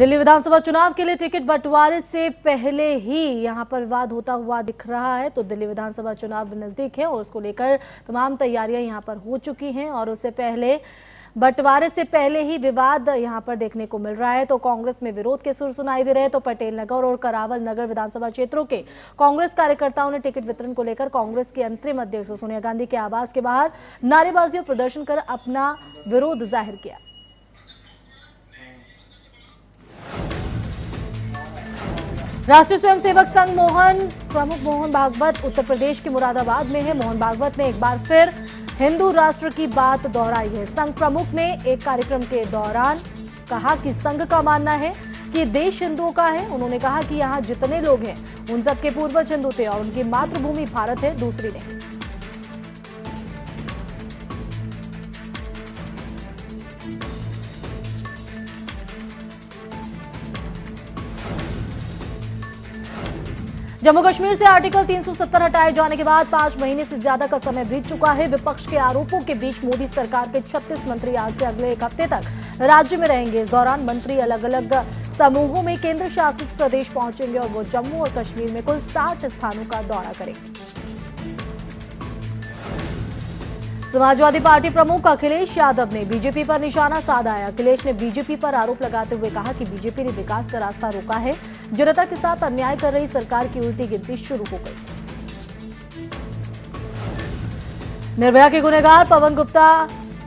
दिल्ली विधानसभा चुनाव के लिए टिकट बंटवारे से पहले ही यहाँ पर विवाद होता हुआ दिख रहा है। तो दिल्ली विधानसभा चुनाव नज़दीक है और उसको लेकर तमाम तैयारियाँ यहाँ पर हो चुकी हैं और उससे पहले, बंटवारे से पहले ही विवाद यहाँ पर देखने को मिल रहा है। तो कांग्रेस में विरोध के सुर सुनाई दे रहे हैं। तो पटेल नगर और करावल नगर विधानसभा क्षेत्रों के कांग्रेस कार्यकर्ताओं ने टिकट वितरण को लेकर कांग्रेस के अंतरिम अध्यक्ष सोनिया गांधी के आवास के बाहर नारेबाजी और प्रदर्शन कर अपना विरोध ज़ाहिर किया। राष्ट्रीय स्वयंसेवक संघ मोहन, प्रमुख मोहन भागवत उत्तर प्रदेश के मुरादाबाद में है। मोहन भागवत ने एक बार फिर हिंदू राष्ट्र की बात दोहराई है। संघ प्रमुख ने एक कार्यक्रम के दौरान कहा कि संघ का मानना है कि देश हिंदुओं का है। उन्होंने कहा कि यहाँ जितने लोग हैं, उन सबके पूर्वज हिंदू थे और उनकी मातृभूमि भारत है, दूसरी नहीं। जम्मू कश्मीर से आर्टिकल 370 हटाए जाने के बाद पाँच महीने से ज़्यादा का समय बीत चुका है। विपक्ष के आरोपों के बीच मोदी सरकार के 36 मंत्री आज से अगले एक हफ़्ते तक राज्य में रहेंगे। इस दौरान मंत्री अलग अलग समूहों में केंद्र शासित प्रदेश पहुँचेंगे और वो जम्मू और कश्मीर में कुल 60 स्थानों का दौरा करेंगे। समाजवादी पार्टी प्रमुख अखिलेश यादव ने बीजेपी पर निशाना साधा है अखिलेश ने बीजेपी पर आरोप लगाते हुए कहा कि बीजेपी ने विकास का रास्ता रोका है। जनता के साथ अन्याय कर रही सरकार की उल्टी गिनती शुरू हो गई। निर्भया के गुनेगार पवन गुप्ता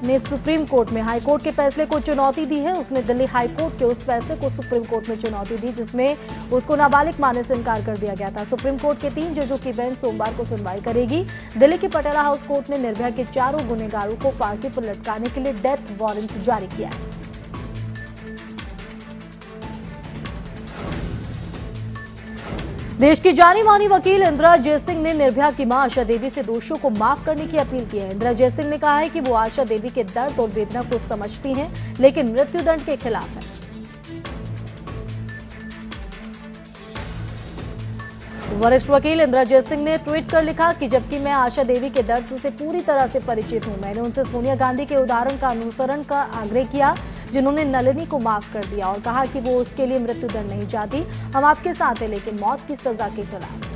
ने सुप्रीम कोर्ट में हाई कोर्ट के फैसले को चुनौती दी है। उसने दिल्ली हाई कोर्ट के उस फैसले को सुप्रीम कोर्ट में चुनौती दी, जिसमें उसको नाबालिग मानने से इनकार कर दिया गया था। सुप्रीम कोर्ट के तीन जजों की बेंच सोमवार को सुनवाई करेगी। दिल्ली की पटेला हाउस कोर्ट ने निर्भया के चारों गुनेगारों को फांसी पर लटकाने के लिए डेथ वारंट जारी किया है। देश की जानी मानी वकील इंदिरा जयसिंह ने निर्भया की माँ आशा देवी से दोषियों को माफ़ करने की अपील की है। इंदिरा जयसिंह ने कहा है कि वो आशा देवी के दर्द और वेदना को समझती हैं, लेकिन मृत्युदंड के खिलाफ है। वरिष्ठ वकील इंदिरा जयसिंह ने ट्वीट कर लिखा कि जबकि मैं आशा देवी के दर्द से पूरी तरह से परिचित हूँ, मैंने उनसे सोनिया गांधी के उदाहरण का अनुसरण का आग्रह किया जिन्होंने नलिनी को माफ़ कर दिया और कहा कि वो उसके लिए मृत्युदंड नहीं चाहती। हम आपके साथ हैं, लेकिन मौत की सजा के खिलाफ।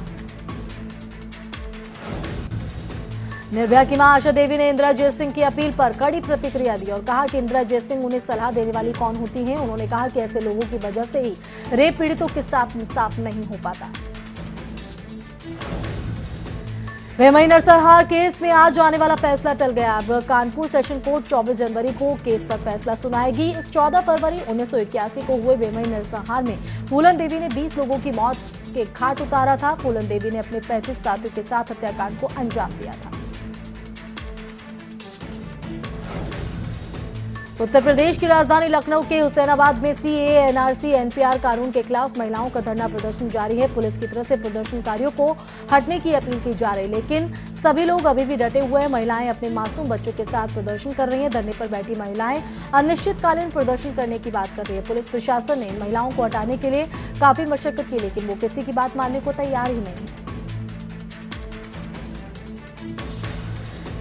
निर्भया की माँ आशा देवी ने इंदिरा जयसिंह की अपील पर कड़ी प्रतिक्रिया दी और कहा कि इंदिरा जयसिंह उन्हें सलाह देने वाली कौन होती हैं। उन्होंने कहा कि ऐसे लोगों की वजह से ही रेप पीड़ितों के साथ इंसाफ नहीं हो पाता। वेमई नरसंहार केस में आज आने वाला फैसला टल गया। अब कानपुर सेशन कोर्ट 24 जनवरी को केस पर फैसला सुनाएगी। 14 फरवरी उन्नीस सौ इक्यासी को हुए बेमई नरसंहार में फूलन देवी ने 20 लोगों की मौत के घाट उतारा था। फूलन देवी ने अपने 35 साथियों के साथ हत्याकांड को अंजाम दिया था। उत्तर प्रदेश की राजधानी लखनऊ के हुसैनाबाद में सीए एनआरसी एनपीआर कानून के खिलाफ महिलाओं का धरना प्रदर्शन जारी है। पुलिस की तरफ़ से प्रदर्शनकारियों को हटने की अपील की जा रही लेकिन सभी लोग अभी भी डटे हुए हैं। महिलाएँ अपने मासूम बच्चों के साथ प्रदर्शन कर रही हैं। धरने पर बैठी महिलाएँ अनिश्चितकालीन प्रदर्शन करने की बात कर रही है। पुलिस प्रशासन ने महिलाओं को हटाने के लिए काफ़ी मशक्कत की, लेकिन वो किसी की बात मानने को तैयार ही नहीं।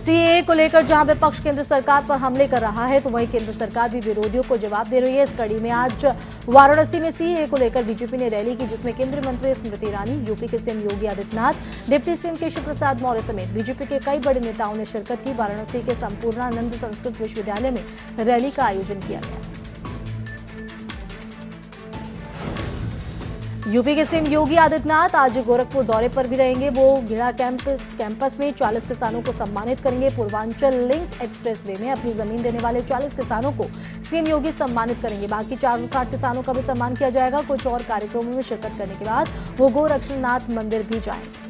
सीएए को लेकर जहाँ विपक्ष केंद्र सरकार पर हमले कर रहा है तो वहीं केंद्र सरकार भी विरोधियों को जवाब दे रही है। इस कड़ी में आज वाराणसी में सीए को लेकर बीजेपी ने रैली की, जिसमें केंद्रीय मंत्री स्मृति ईरानी, यूपी के CM Yogi Adityanath, deputy CM Keshav Prasad Maurya समेत बीजेपी के कई बड़े नेताओं ने शिरकत की। वाराणसी के संपूर्णानंद संस्कृत विश्वविद्यालय में रैली का आयोजन किया गया। यूपी के सीएम योगी आदित्यनाथ आज गोरखपुर दौरे पर भी रहेंगे। वो गिरा कैंप, कैंपस में 40 किसानों को सम्मानित करेंगे। पूर्वांचल लिंक एक्सप्रेसवे में अपनी ज़मीन देने वाले 40 किसानों को सीएम योगी सम्मानित करेंगे। बाकी 460 किसानों का भी सम्मान किया जाएगा। कुछ और कार्यक्रमों में शिरकत करने के बाद वो गोरक्षनाथ मंदिर भी जाएँगे।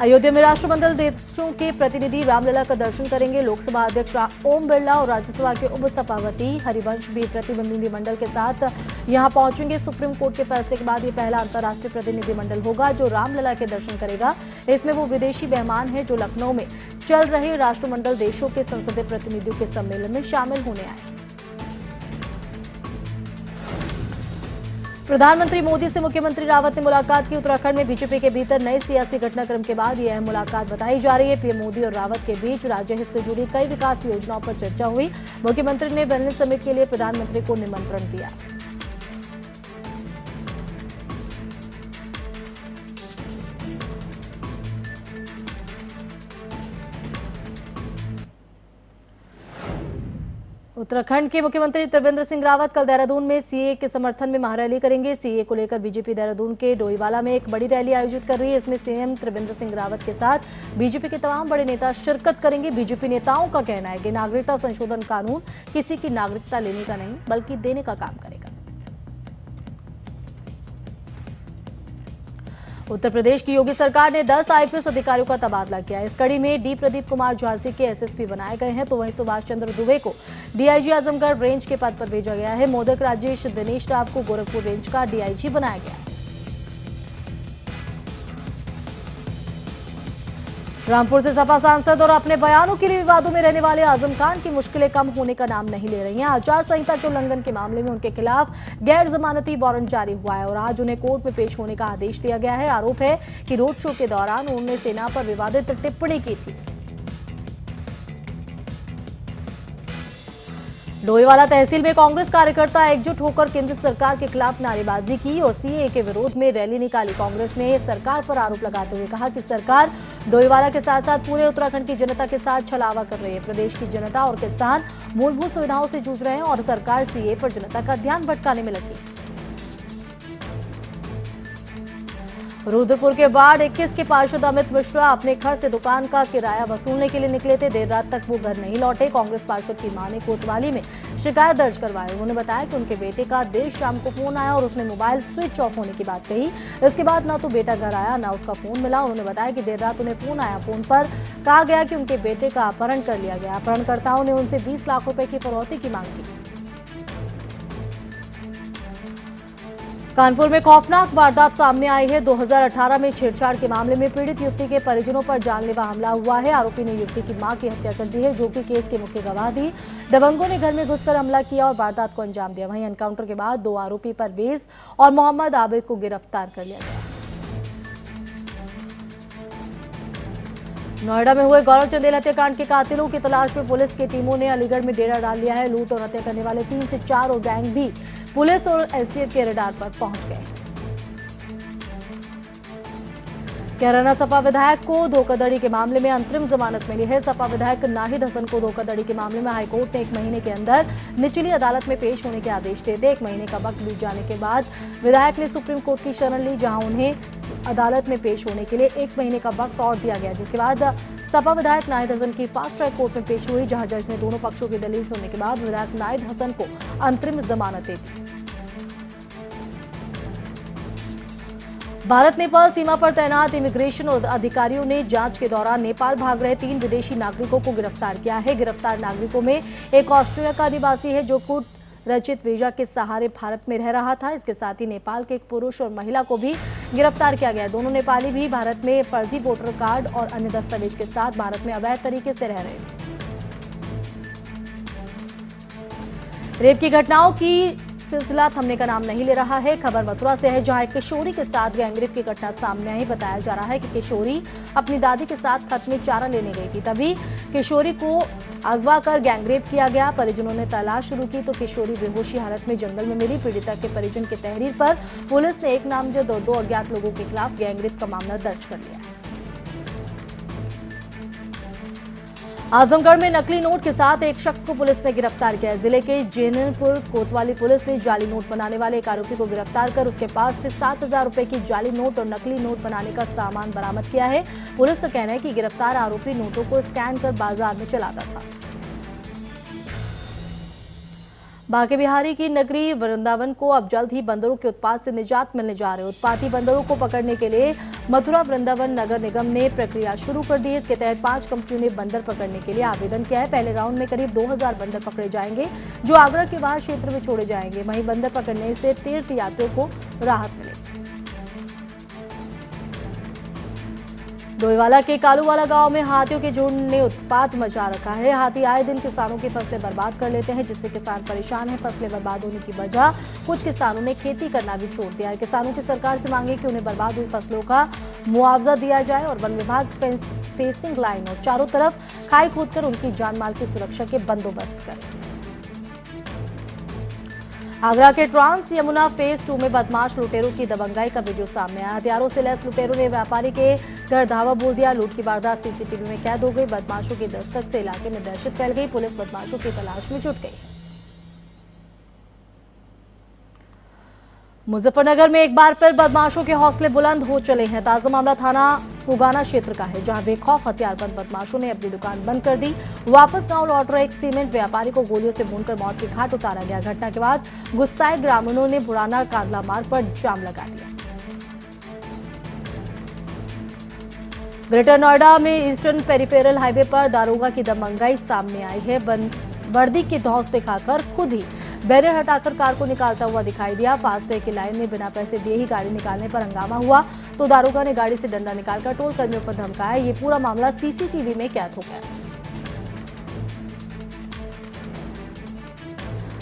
अयोध्या में राष्ट्रमंडल देशों के प्रतिनिधि रामलला का दर्शन करेंगे। लोकसभा अध्यक्ष ओम बिरला और राज्यसभा के उप सभापति हरिवंश भी प्रतिनिधिमंडल के साथ यहाँ पहुँचेंगे। सुप्रीम कोर्ट के फैसले के बाद ये पहला अंतर्राष्ट्रीय प्रतिनिधिमंडल होगा जो रामलला के दर्शन करेगा। इसमें वो विदेशी मेहमान है जो लखनऊ में चल रहे राष्ट्रमंडल देशों के संसदीय प्रतिनिधियों के सम्मेलन में शामिल होने आए। प्रधानमंत्री मोदी से मुख्यमंत्री रावत ने मुलाकात की। उत्तराखंड में बीजेपी के भीतर नए सियासी घटनाक्रम के बाद यह मुलाकात बताई जा रही है। पीएम मोदी और रावत के बीच राज्य हित से जुड़ी कई विकास योजनाओं पर चर्चा हुई। मुख्यमंत्री ने वेलनेस समिट के लिए प्रधानमंत्री को निमंत्रण दिया। उत्तराखंड के मुख्यमंत्री त्रिवेंद्र सिंह रावत कल देहरादून में सीए के समर्थन में महारैली करेंगे। सीए को लेकर बीजेपी देहरादून के डोईवाला में एक बड़ी रैली आयोजित कर रही है। इसमें सीएम त्रिवेंद्र सिंह रावत के साथ बीजेपी के तमाम बड़े नेता शिरकत करेंगे। बीजेपी नेताओं का कहना है कि नागरिकता संशोधन कानून किसी की नागरिकता लेने का नहीं, बल्कि देने का काम करेगा। उत्तर प्रदेश की योगी सरकार ने 10 आईपीएस अधिकारियों का तबादला किया। इस कड़ी में डी प्रदीप कुमार झांसी के एसएसपी बनाए गए हैं। तो वहीं सुभाष चंद्र दुबे को डीआईजी आजमगढ़ रेंज के पद पर भेजा गया है। मोदक राजेश दिनेश राव को गोरखपुर रेंज का डीआईजी बनाया गया है। रामपुर से सपा सांसद और अपने बयानों के लिए विवादों में रहने वाले आज़म खान की मुश्किलें कम होने का नाम नहीं ले रही हैं। आचार संहिता के उल्लंघन के मामले में उनके खिलाफ गैर जमानती वारंट जारी हुआ है और आज उन्हें कोर्ट में पेश होने का आदेश दिया गया है। आरोप है कि रोड शो के दौरान उन्होंने सेना पर विवादित टिप्पणी की थी। लोहेवाला तहसील में कांग्रेस कार्यकर्ता एकजुट होकर केंद्र सरकार के खिलाफ नारेबाजी की और सीए के विरोध में रैली निकाली। कांग्रेस ने सरकार पर आरोप लगाते हुए कहा कि सरकार डोईवाला के साथ साथ पूरे उत्तराखंड की जनता के साथ छलावा कर रही है। प्रदेश की जनता और किसान मूलभूत सुविधाओं से जूझ रहे हैं और सरकार सीए पर जनता का ध्यान भटकाने में लगी। रुद्रपुर के वार्ड 21 के पार्षद अमित मिश्रा अपने घर से दुकान का किराया वसूलने के लिए निकले थे। देर रात तक वो घर नहीं लौटे। कांग्रेस पार्षद की माँ ने कोतवाली में शिकायत दर्ज करवाई। उन्होंने बताया कि उनके बेटे का देर शाम को फ़ोन आया और उसने मोबाइल स्विच ऑफ़ होने की बात कही। इसके बाद ना तो बेटा घर आया, ना उसका फ़ोन मिला। उन्होंने बताया कि देर रात उन्हें फ़ोन आया। फ़ोन पर कहा गया कि उनके बेटे का अपहरण कर लिया गया। अपहरणकर्ताओं ने उनसे बीस लाख रुपए की फरौती की मांग की। कानपुर में खौफनाक वारदात सामने आई है। 2018 में छेड़छाड़ के मामले में पीड़ित युवती के परिजनों पर जानलेवा हमला हुआ है। आरोपी ने युवती की माँ की हत्या कर दी है। जो कि केस के मुख्य गवाह। थी दबंगों ने घर में घुसकर हमला किया और वारदात को अंजाम दिया। वहीं एनकाउंटर के बाद दो आरोपी परवेज और मोहम्मद आबिद को गिरफ़्तार कर लिया गया। नोएडा में हुए गौरव चंदेल हत्याकांड के कातिलों की तलाश में पुलिस की टीमों ने अलीगढ़ में डेरा डाल लिया है। लूट और हत्या करने वाले तीन से चार और गैंग भी पुलिस और एसटीएफ के रडार पर पहुँच गए। कैराना सपा विधायक को धोखाधड़ी के मामले में अंतरिम जमानत मिली है। सपा विधायक नाहिद हसन को धोखाधड़ी के मामले में हाईकोर्ट ने एक महीने के अंदर निचली अदालत में पेश होने के आदेश दे दिए। एक महीने का वक्त बीत जाने के बाद विधायक ने सुप्रीम कोर्ट की शरण ली, जहाँ उन्हें अदालत में पेश होने के लिए एक महीने का वक्त और दिया गया, जिसके बाद सपा विधायक नाहिद हसन की फास्ट ट्रैक कोर्ट में पेश हुई, जहाँ जज ने दोनों पक्षों की दलील सुनने के बाद विधायक नाहिद हसन को अंतरिम जमानत दे दी। भारत, नेपाल सीमा पर तैनात इमिग्रेशन और अधिकारियों ने जाँच के दौरान नेपाल भाग रहे तीन विदेशी नागरिकों को गिरफ़्तार किया है। गिरफ़्तार नागरिकों में एक ऑस्ट्रेलिया का निवासी है, जो कुट रचित वीज़ा के सहारे भारत में रह रहा था। इसके साथ ही नेपाल के एक पुरुष और महिला को भी गिरफ़्तार किया गया। दोनों नेपाली भी भारत में फर्जी वोटर कार्ड और अन्य दस्तावेज़ के साथ भारत में अवैध तरीके से रह रहे रेप की घटनाओं की सिलसिला थमने का नाम नहीं ले रहा है। खबर मथुरा से है, जहाँ एक किशोरी के साथ गैंगरेप की घटना सामने आई। बताया जा रहा है कि किशोरी अपनी दादी के साथ खत में चारा लेने गई थी। तभी किशोरी को अगवा कर गैंगरेप किया गया। परिजनों ने तलाश शुरू की तो किशोरी बेहोशी हालत में जंगल में मिली। पीड़िता के परिजन की तहरीर पर पुलिस ने एक नामजद और दो अज्ञात लोगों के खिलाफ गैंगरेप का मामला दर्ज कर लिया है। आजमगढ़ में नकली नोट के साथ एक शख्स को पुलिस ने गिरफ़्तार किया ज़िले के जेनपुर कोतवाली पुलिस ने जाली नोट बनाने वाले एक आरोपी को गिरफ़्तार कर उसके पास से सात हज़ार रुपए की जाली नोट और नकली नोट बनाने का सामान बरामद किया है। पुलिस का कहना है कि गिरफ़्तार आरोपी नोटों को स्कैन कर बाज़ार में चलाता था। बांके बिहारी की नगरी वृंदावन को अब जल्द ही बंदरों के उत्पाद से निजात मिलने जा रहे उत्पादी बंदरों को पकड़ने के लिए मथुरा वृंदावन नगर निगम ने प्रक्रिया शुरू कर दी इसके तहत पाँच कंपनियों ने बंदर पकड़ने के लिए आवेदन किया है। पहले राउंड में करीब 2000 बंदर पकड़े जाएँगे, जो आगरा के बाहर क्षेत्र में छोड़े जाएँगे। वहीं बंदर पकड़ने से तीर्थ यात्रियों को राहत मिलेगी। डोईवाला के कालूवाला गाँव में हाथियों के झुंड ने उत्पात मचा रखा है। हाथी आए दिन किसानों की फ़सलें बर्बाद कर लेते हैं, जिससे किसान परेशान हैं। फ़सलें बर्बाद होने की वजह कुछ किसानों ने खेती करना भी छोड़ दिया है। किसानों की सरकार से मांगे कि उन्हें बर्बाद हुई फ़सलों का मुआवजा दिया जाए और वन विभाग फेंसिंग लाइन और चारों तरफ़ खाई खोदकर उनकी जानमाल की सुरक्षा के बंदोबस्त करे। आगरा के ट्रांस यमुना फ़ेज़ टू में बदमाश लुटेरों की दबंगाई का वीडियो सामने आया। हथियारों से लैस लुटेरों ने व्यापारी के घर धावा बोल दिया। लूट की वारदात सीसीटीवी में कैद हो गई। बदमाशों की दस्तक से इलाके में दहशत फैल गई। पुलिस बदमाशों की तलाश में जुट गई। मुजफ्फरनगर में एक बार फिर बदमाशों के हौसले बुलंद हो चले हैं। ताज़ा मामला थाना फुगाना क्षेत्र का है, जहाँ बेखौफ हथियारबंद बदमाशों ने अपनी दुकान बंद कर दी। वापस गाँव लौट रहे एक सीमेंट व्यापारी को गोलियों से भूनकर मौत के घाट उतारा गया। घटना के बाद गुस्साए ग्रामीणों ने पुराना कांदला मार्ग पर जाम लगा दिया। ग्रेटर नोएडा में ईस्टर्न पेरिफेरल हाईवे पर दारोगा की दमंगाई सामने आई है। वर्दी की धौस दिखाकर खुद ही बैरियर हटाकर कार को निकालता हुआ दिखाई दिया। फास्टैग की लाइन में बिना पैसे दिए ही गाड़ी निकालने पर हंगामा हुआ। तो दारोगा ने गाड़ी से डंडा निकालकर टोल कर्मियों पर धमकाया। ये पूरा मामला सीसीटीवी में कैद हो गया।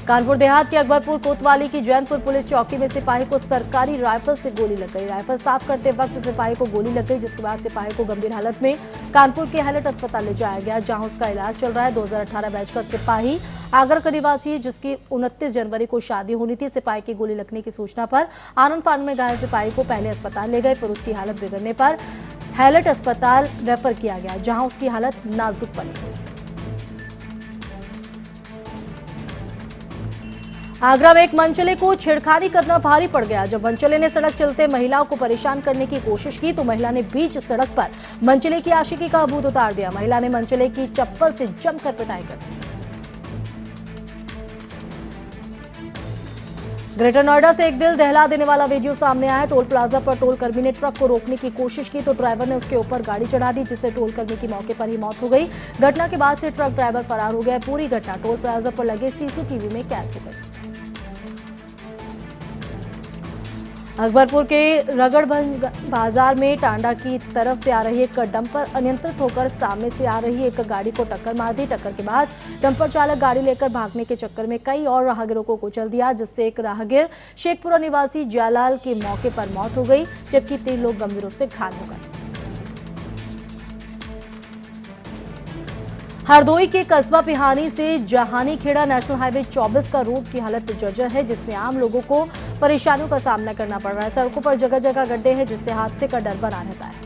कानपुर देहात के अकबरपुर कोतवाली की जैनपुर पुलिस चौकी में सिपाही को सरकारी राइफल से गोली लग गई। राइफल साफ़ करते वक्त सिपाही को गोली लग गई, जिसके बाद सिपाही को गंभीर हालत में कानपुर के हाइलट अस्पताल ले जाया गया, जहाँ उसका इलाज चल रहा है। 2018 बैच का सिपाही आगरा का निवासी है, जिसकी उनतीस जनवरी को शादी होनी थी। सिपाही की गोली लगने की सूचना पर आनंद फान में घायल सिपाही को पहले अस्पताल ले गए, फिर उसकी हालत बिगड़ने पर हैलट अस्पताल रेफर किया गया, जहाँ उसकी हालत नाजुक बनी। हुई आगरा में एक मंचले को छेड़खानी करना भारी पड़ गया। जब मंचले ने सड़क चलते महिलाओं को परेशान करने की कोशिश की तो महिला ने बीच सड़क पर मंचले की आशिकी का अबूत उतार दिया। महिला ने मंचले की चप्पल से जमकर पिटाई कर दी। ग्रेटर नोएडा से एक दिल दहला देने वाला वीडियो सामने आया। टोल प्लाजा पर टोल कर्मी ने ट्रक को रोकने की कोशिश की तो ड्राइवर ने उसके ऊपर गाड़ी चढ़ा दी, जिससे टोल कर्मी की मौके पर ही मौत हो गई। घटना के बाद से ट्रक ड्राइवर फरार हो गया। पूरी घटना टोल प्लाजा पर लगे सीसीटीवी में कैद हो गई। अकबरपुर के रगड़भंज बाज़ार में टांडा की तरफ़ से आ रही एक डंपर अनियंत्रित होकर सामने से आ रही एक गाड़ी को टक्कर मार दी। टक्कर के बाद डंपर चालक गाड़ी लेकर भागने के चक्कर में कई और राहगीरों को कुचल दिया, जिससे एक राहगीर शेखपुरा निवासी जयालाल की मौके पर मौत हो गई, जबकि तीन लोग गंभीर रूप से घायल हो गए। हरदोई के कस्बा पिहानी से जहानी खेड़ा नेशनल हाईवे 24 का रोड की हालत जर्जर है, जिससे आम लोगों को परेशानियों का सामना करना पड़ रहा है। सड़कों पर जगह जगह गड्ढे हैं, जिससे हादसे का डर बना रहता है।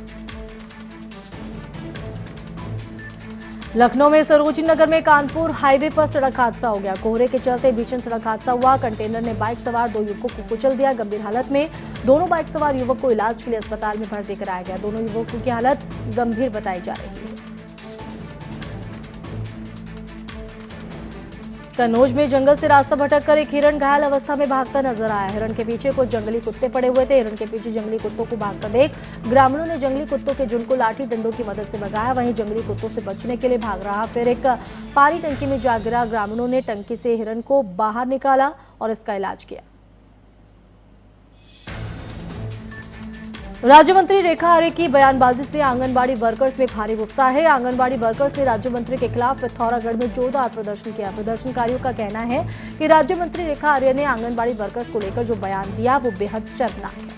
लखनऊ में सरोजी नगर में कानपुर हाईवे पर सड़क हादसा हो गया। कोहरे के चलते भीषण सड़क हादसा हुआ। कंटेनर ने बाइक सवार दो युवकों को कुचल दिया। गंभीर हालत में दोनों बाइक सवार युवक को इलाज के लिए अस्पताल में भर्ती कराया गया। दोनों युवकों की हालत गंभीर बताई जा रही है। कन्नौज में जंगल से रास्ता भटक कर एक हिरण घायल अवस्था में भागता नज़र आया हिरण के पीछे कुछ जंगली कुत्ते पड़े हुए थे। हिरण के पीछे जंगली कुत्तों को भागता देख ग्रामीणों ने जंगली कुत्तों के झुंड को लाठी डंडों की मदद से भगाया। वहीं जंगली कुत्तों से बचने के लिए भाग रहा। फिर एक पानी टंकी में जा गिरा। ग्रामीणों ने टंकी से हिरण को बाहर निकाला और इसका इलाज किया। राज्य मंत्री रेखा आर्य की बयानबाजी से आंगनबाड़ी वर्कर्स में भारी गुस्सा है। आंगनबाड़ी वर्कर्स ने राज्य मंत्री के खिलाफ पिथौरागढ़ में जोरदार प्रदर्शन किया। प्रदर्शनकारियों का कहना है कि राज्य मंत्री रेखा आर्य ने आंगनबाड़ी वर्कर्स को लेकर जो बयान दिया, वो बेहद शर्मनाक है।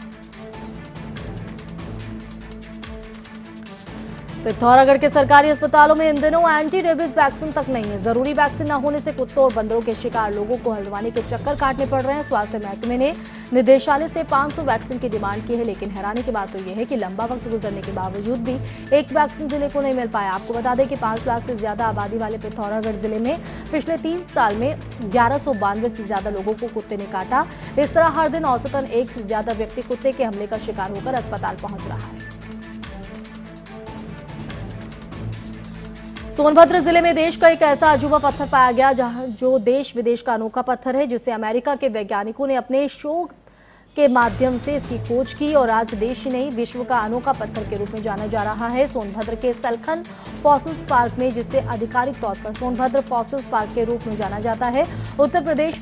पिथौरागढ़ के सरकारी अस्पतालों में इन दिनों एंटी रेबीज वैक्सीन तक नहीं है। ज़रूरी वैक्सीन न होने से कुत्तों और बंदरों के शिकार लोगों को हल्द्वानी के चक्कर काटने पड़ रहे हैं। स्वास्थ्य महकमे ने निदेशालय से 500 वैक्सीन की डिमांड की है, लेकिन हैरानी की बात तो यह है कि लंबा वक्त गुजरने के बावजूद भी एक वैक्सीन ज़िले को नहीं मिल पाया। आपको बता दें कि पाँच लाख से ज़्यादा आबादी वाले पिथौरागढ़ ज़िले में पिछले तीन साल में ग्यारह से ज़्यादा लोगों को कुत्ते ने काटा। इस तरह हर दिन औसतन एक से ज़्यादा व्यक्ति कुत्ते के हमले का शिकार होकर अस्पताल पहुँच रहा है। सोनभद्र ज़िले में देश का एक ऐसा अजूबा पत्थर पाया गया, जहाँ जो देश विदेश का अनोखा पत्थर है, जिसे अमेरिका के वैज्ञानिकों ने अपने शोध के माध्यम से इसकी खोज की और आज देश ही नहीं, विश्व का अनोखा पत्थर के रूप में जाना जा रहा है सोनभद्र के सलखन फॉसिल्स पार्क में जिसे आधिकारिक तौर पर सोनभद्र फॉसिल्स पार्क के रूप में जाना जाता है। उत्तर प्रदेश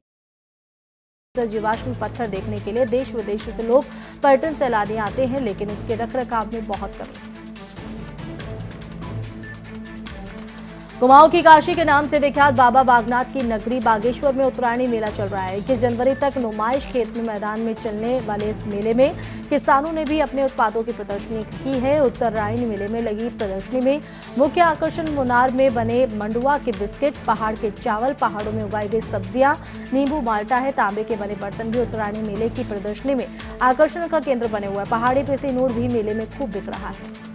जीवाश्म पत्थर देखने के लिए देश विदेश से लोग पर्यटन सैलानी आते हैं, लेकिन इसके रख रखाव में बहुत कमी। कुमाऊं की काशी के नाम से विख्यात बाबा बागनाथ की नगरी बागेश्वर में उत्तरायणी मेला चल रहा है। इक्कीस जनवरी तक नुमाइश खेत में मैदान में चलने वाले इस मेले में किसानों ने भी अपने उत्पादों की प्रदर्शनी की है। उत्तरायणी मेले में लगी प्रदर्शनी में मुख्य आकर्षण मुनार में बने मंडुआ के बिस्किट, पहाड़ के चावल, पहाड़ों में उगाई गई सब्ज़ियाँ, नींबू, माल्टा है, तांबे के बने बर्तन भी उत्तरायणी मेले की प्रदर्शनी में आकर्षण का केंद्र बने हुए पहाड़ी पे नूर भी मेले में खूब बिक रहा है।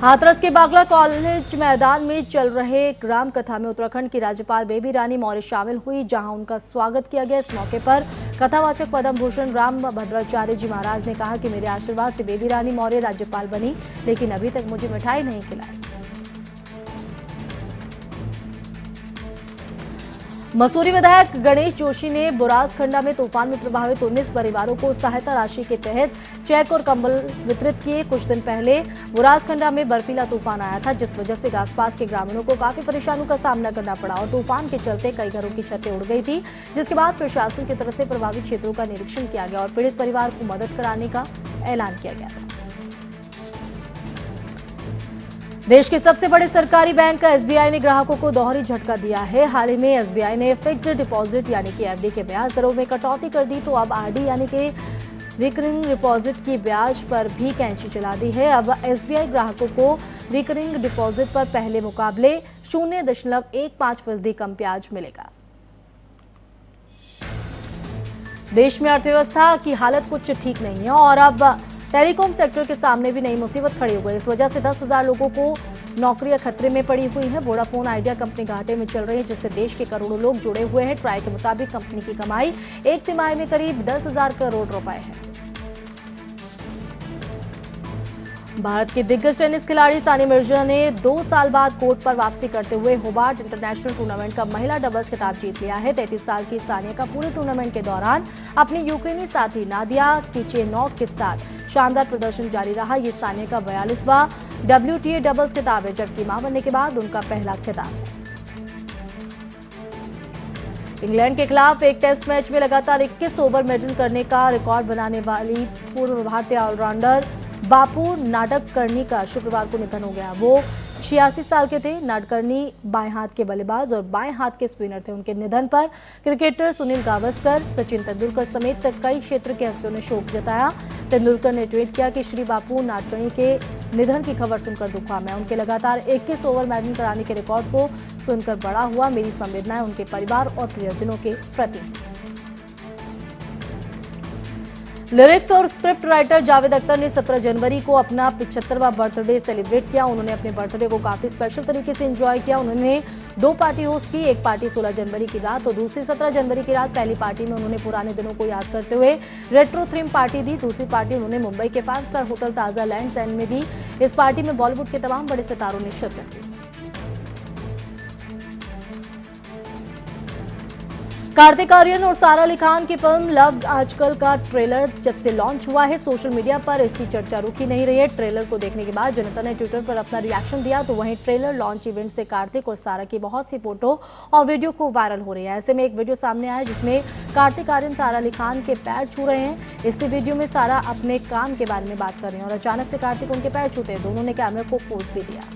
हाथरस के बागला कॉलेज मैदान में चल रहे ग्राम कथा में उत्तराखंड की राज्यपाल बेबी रानी मौर्य शामिल हुई, जहाँ उनका स्वागत किया गया। इस मौके पर कथावाचक पद्म भूषण राम भद्राचार्य जी महाराज ने कहा कि मेरे आशीर्वाद से बेबी रानी मौर्य राज्यपाल बनी, लेकिन अभी तक मुझे मिठाई नहीं खिलाई। मसूरी विधायक गणेश जोशी ने बुरासखंडा में तूफ़ान में प्रभावित 19 परिवारों को सहायता राशि के तहत चेक और कंबल वितरित किए। कुछ दिन पहले बुरासखंडा में बर्फीला तूफ़ान आया था, जिस वजह से आसपास के ग्रामीणों को काफ़ी परेशानियों का सामना करना पड़ा और तूफ़ान के चलते कई घरों की छतें उड़ गई थी, जिसके बाद प्रशासन की तरफ़ से प्रभावित क्षेत्रों का निरीक्षण किया गया और पीड़ित परिवार को मदद कराने का ऐलान किया गया था। देश के सबसे बड़े सरकारी बैंक का एसबीआई ने ग्राहकों को दोहरी झटका दिया है। हाल ही में एसबीआई ने फिक्स्ड डिपॉजिट, यानी कि एफडी के ब्याज दरों में कटौती कर दी तो अब आरडी, यानी कि रिकरिंग डिपॉजिट की ब्याज पर भी कैंची चला दी है। अब एसबीआई ग्राहकों को रिकरिंग डिपॉजिट पर पहले मुकाबले शून्य दशमलव एक पाँच फ़ीसदी कम ब्याज मिलेगा। देश में अर्थव्यवस्था की हालत कुछ ठीक नहीं है और अब टेलीकॉम सेक्टर के सामने भी नई मुसीबत खड़ी हो गई। इस वजह से दस हज़ार लोगों को नौकरियाँ खतरे में पड़ी हुई हैं। वोडाफोन, आइडिया कंपनी घाटे में चल रही है, जिससे देश के करोड़ों लोग जुड़े हुए हैं। ट्राई के मुताबिक कंपनी की कमाई एक तिमाही में करीब दस हज़ार करोड़ रुपए है। भारत की दिग्गज टेनिस खिलाड़ी सानी मिर्ज़ा ने दो साल बाद कोर्ट पर वापसी करते हुए होबार्ट इंटरनेशनल टूर्नामेंट का महिला डबल्स खिताब जीत लिया है। तैतीस साल की सानिया का पूरे टूर्नामेंट के दौरान अपनी यूक्रेनी साथी नादिया किचेनॉक के साथ शानदार प्रदर्शन जारी रहा। ये सानिया का बयालीसवा डब्ल्यू डबल्स खिताब है। जबकि माँ बनने के बाद उनका पहला खिताब इंग्लैंड के खिलाफ एक टेस्ट मैच में लगातार 21 ओवर मेडल करने का रिकॉर्ड बनाने वाली पूर्व भारतीय ऑलराउंडर बापू नाटक करनी का शुक्रवार को निधन हो गया। वो छियासी साल के थे नाटकर्णी बाएँ हाथ के बल्लेबाज और बाएँ हाथ के स्पिनर थे उनके निधन पर। क्रिकेटर सुनील गावस्कर, सचिन तेंदुलकर समेत कई क्षेत्र के हस्तियों ने शोक जताया। तेंदुलकर ने ट्वीट किया कि श्री बापू नाटकर्णी के निधन की खबर सुनकर दुखा मैं उनके लगातार 21 ओवर मैदान कराने के रिकॉर्ड को सुनकर बड़ा हुआ। मेरी संवेदनाएँ उनके परिवार और प्रियजनों के प्रति। लिरिक्स और स्क्रिप्ट राइटर जावेद अख्तर ने 17 जनवरी को अपना पिछहत्तरवा बर्थडे सेलिब्रेट किया। उन्होंने अपने बर्थडे को काफ़ी स्पेशल तरीके से एंजॉय किया। उन्होंने दो पार्टी होस्ट की, एक पार्टी 16 जनवरी की रात और दूसरी 17 जनवरी की रात पहली पार्टी में उन्होंने पुराने दिनों को याद करते हुए रेट्रो थ्रीम पार्टी दी। दूसरी पार्टी उन्होंने मुंबई के five star hotel Taj land में दी। इस पार्टी में बॉलीवुड के तमाम बड़े सितारों ने शिरकत की। कार्तिक आर्यन और सारा अली खान की फ़िल्म लव आजकल का ट्रेलर जब से लॉन्च हुआ है, सोशल मीडिया पर इसकी चर्चा रुकी नहीं रही है। ट्रेलर को देखने के बाद जनता ने ट्विटर पर अपना रिएक्शन दिया तो वहीं ट्रेलर लॉन्च इवेंट से कार्तिक और सारा की बहुत सी फ़ोटो और वीडियो को वायरल हो रही है। ऐसे में एक वीडियो सामने आया जिसमें कार्तिक आर्यन, सारा अली खान के पैर छू रहे हैं। इसी वीडियो में सारा अपने काम के बारे में बात कर रहे हैं और अचानक से कार्तिक उनके पैर छूते हैं। दोनों ने कैमरे को पोस्ट भी दिया।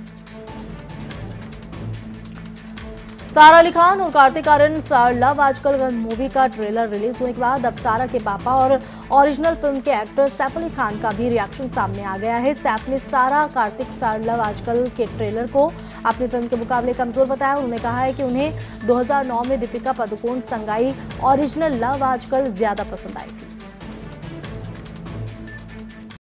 सारा अली खान और कार्तिक आर्यन लव आजकल मूवी का ट्रेलर रिलीज़ होने के बाद अब सारा के पापा और ओरिजिनल फ़िल्म के एक्टर सैफ अली खान का भी रिएक्शन सामने आ गया है। सैफ ने सारा, कार्तिक स्टार लव आजकल के ट्रेलर को अपनी फ़िल्म के मुकाबले कमज़ोर बताया। उन्होंने कहा है कि उन्हें 2009 में दीपिका पदुकोण, संगाई ओरिजिनल लव आजकल ज़्यादा पसंद आई थी